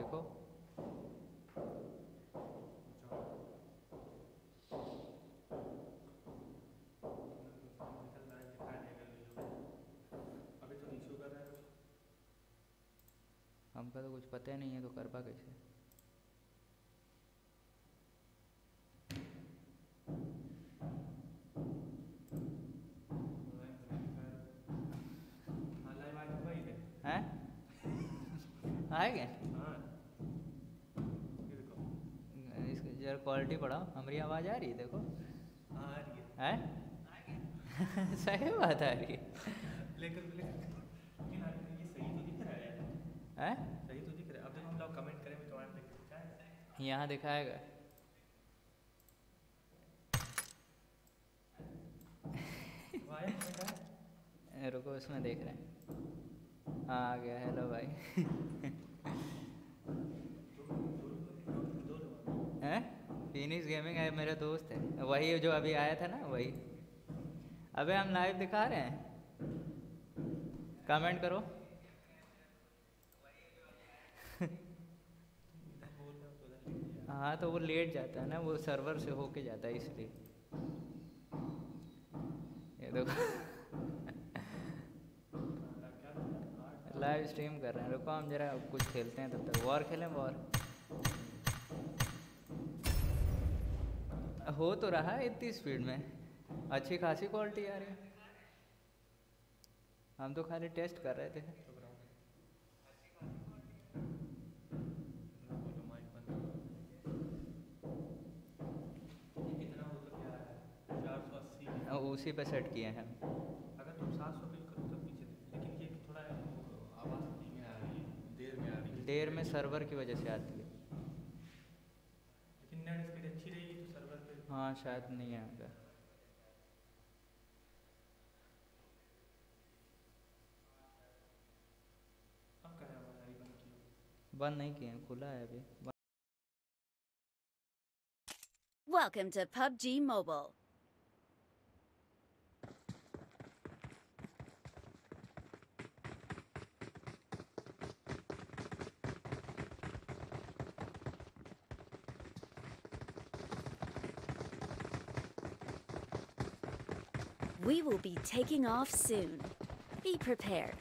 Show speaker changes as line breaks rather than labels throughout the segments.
देखो। हमका तो कुछ पता नहीं है तो कर पा कैसे आएँगे क्वालिटी बढ़ाओ हमारी आवाज़ आ रही है देखो।
हाँ आ रही है।
है? सही बात आ रही है।
लेकर लेकर लेकिन ये सही तो दिख रहा है।
हैं?
सही तो दिख रहा है। अब जब हम लोग कमेंट करेंगे तो
यहाँ दिखाएगा। रुको इसमें देख रहे हैं। हाँ आ गया। हेलो भाई। फिनिश गेमिंग है, मेरा दोस्त है। वही जो अभी आया था ना, वही। अबे, हम लाइव दिखा रहे हैं। कमेंट करो।
हाँ तो
वो लेट जाता है ना, वो सर्वर से होके जाता है, इसलिए। ये देखो। लाइव स्ट्रीम कर रहे हैं। रुको, हम जरा कुछ खेलते हैं तब तक। वॉर खेलें वॉर हो तो रहा है इतनी स्पीड में। अच्छी खासी क्वालिटी आ रही है। हम तो खाली टेस्ट कर रहे थे।
तो
उसी पे सेट किए हैं।
अगर तुम सात सौ बिल करो तो पीछे लेकिन ये थोड़ा आवाज़ धीमे आ रही है। देर में आ रही है।
देर में सर्वर की वजह से आती है
लेकिन नेट स्पीड अच्छी रहेगी तो सर्वर पे
हाँ शायद नहीं
है रही बंद
नहीं किए, खुला है अभी
Welcome to PUBG Mobile. We will be taking off soon. Be prepared.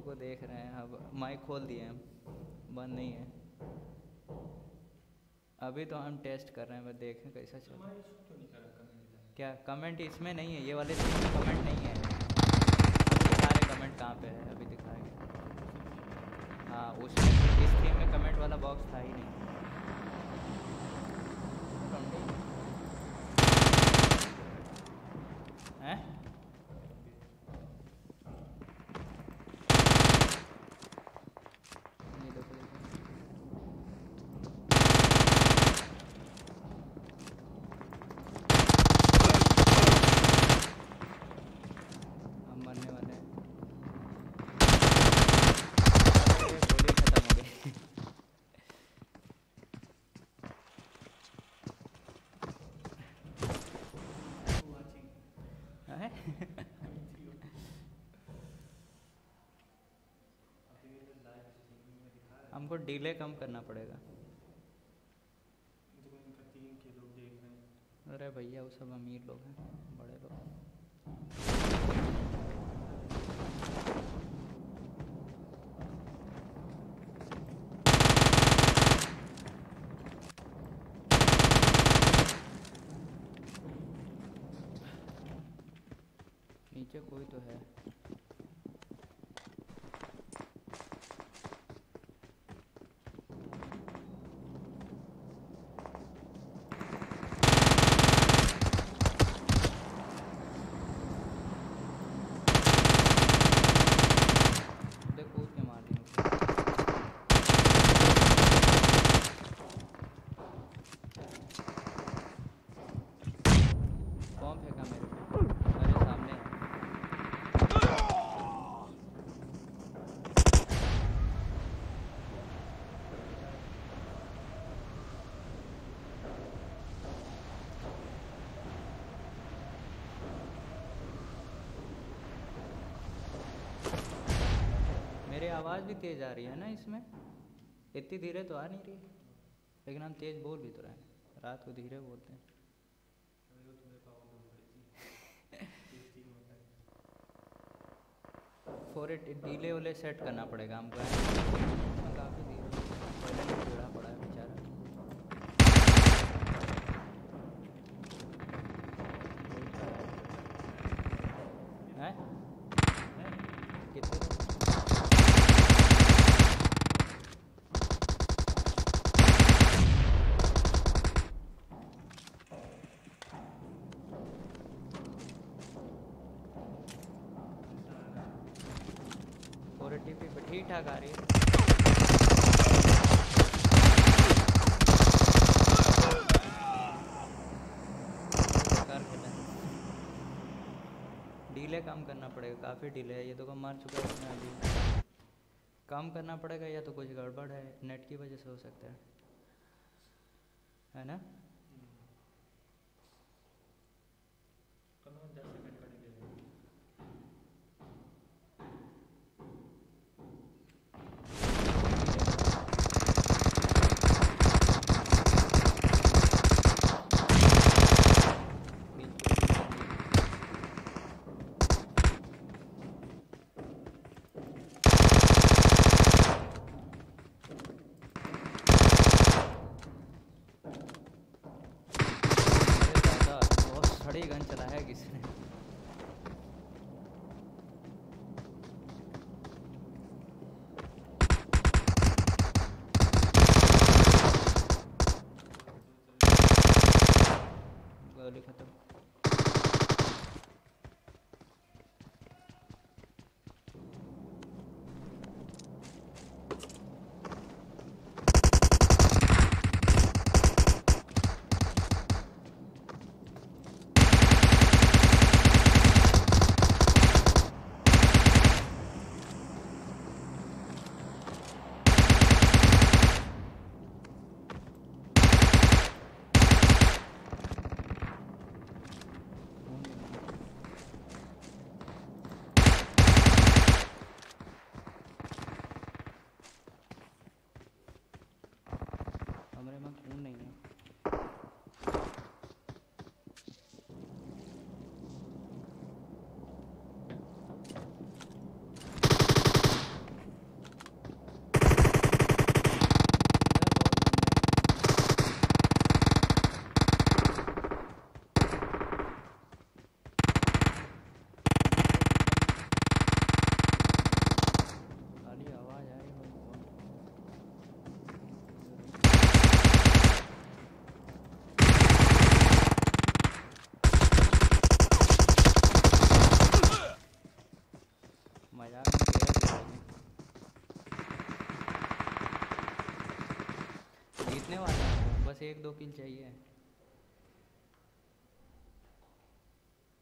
रुको देख रहे हैं। अब माइक खोल दिए हम बंद नहीं है। अभी तो हम टेस्ट कर रहे हैं। बस देखें कैसा चल रहा है।
क्यों कमेंट
इसमें नहीं है? ये वाले कमेंट नहीं है। रहे कमेंट कहाँ पे है? अभी दिखाएगा। हाँ उसमें इस थीम में कमेंट वाला बॉक्स था ही नहीं हैं ये देखो देखो हम मरने वाले हैं हमको डिले कम करना पड़ेगा। अरे भैया वो सब अमीर लोग हैं बड़े लोग। नीचे कोई तो है देख कूद के मार दी मुझे बॉम्ब फेंका मेरे पे मेरे सामने है मेरी आवाज़ भी तेज़ आ रही है ना इसमें? इतनी धीरे तो आ नहीं रही लेकिन हम तेज़ बोल भी तो रहे हैं। रात को धीरे बोलते हैं। फोर एट डीले वले सेट करना पड़ेगा हमको है काफ़ी धीरे पहले नहीं जुड़ा पड़ा है बेचारा हैं हैं? कितने लोग? फोर एट्टी आ रही है। डीले कम करना पड़ेगा, काफ़ी डीले है, ये तो कम मार चुका है इसने अभी। कम करना पड़ेगा, या तो कुछ गड़बड़ है, नेट की वजह से हो सकता है। है ना
कम से कम दस सेकंड का डिले है
अरे दादा बहुत सड़ी गन चलाया है किसी ने गोली खत्म। nenhum. मज़ाक। जीतने वाले बस एक दो किल चाहिए।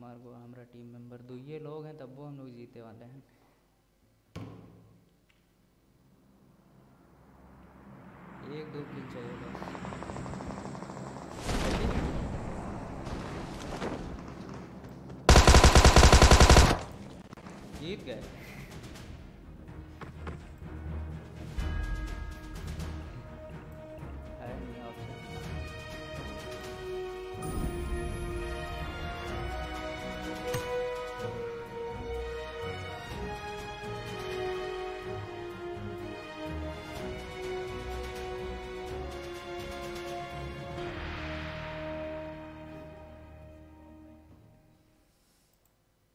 मार्गो, हमारा टीम मेंबर दो ये लोग हैं, तब वो हम लोग जीते वाले हैं। एक दो किल चाहिए बस। जीत गए।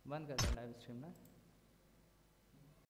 बंद कर दो लाइव स्ट्रीम ना।